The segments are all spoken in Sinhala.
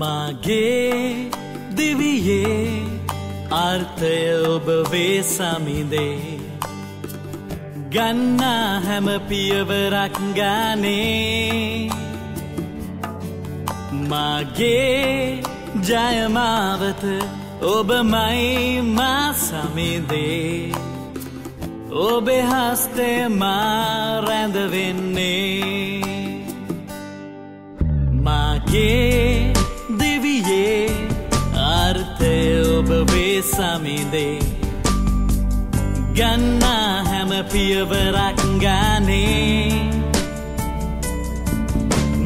මාගේ දිවියේ අර්ථය ඔබ වේ සමිදේ ගන්නා හැම පියවරක් ගානේ. මාගේ ජයමාවත ඔබමයි මා සමිදේ ඔබේ හස්තේ මා රැඳවෙන්නේ. මාගේ වේ සමිදේ ගන්නා හැම පියවරක් ගානේ.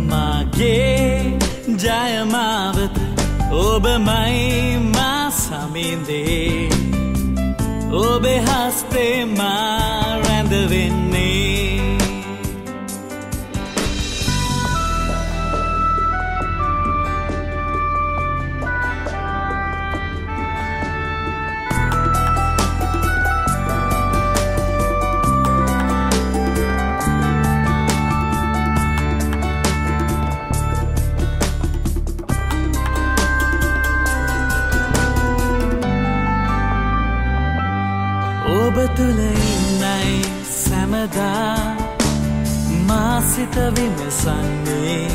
මාගේ ජයමාවත ඔබමයි මා සමින්දේ ඔබේ හස්තේ මා රැඳවෙන්නේ. තුළ ඉන්නයි සැමදා මාසිත විමසන්නේ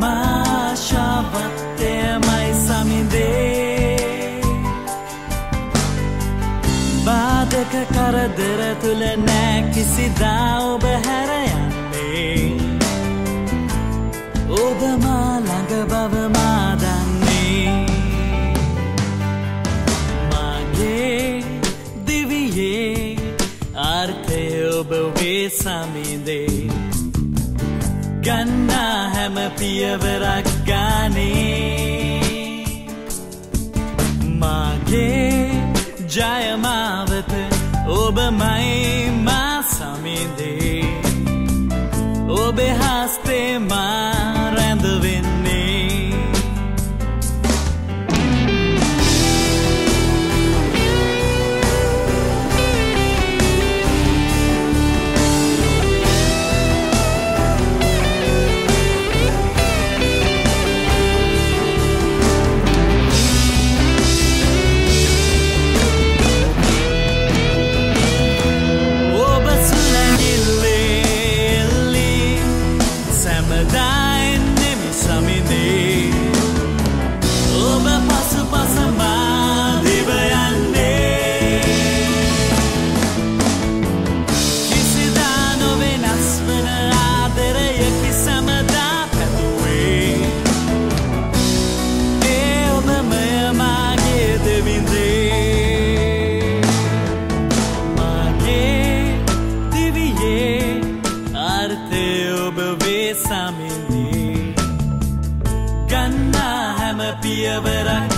මාශාවත්තයමයි සමිදේ. බාධක කරදර තුළ නෑ කිසිදා ඔබ හැරයන්නේ සමිදේ ගන්නා හැම පියවරක් ගානේ. මාගේ ජයමාවත ඔබමයි මා සමිදේ ඔබේ හස්තේ මා ඔබ වේ සමින්දී ගන්නා හැම පියවරක්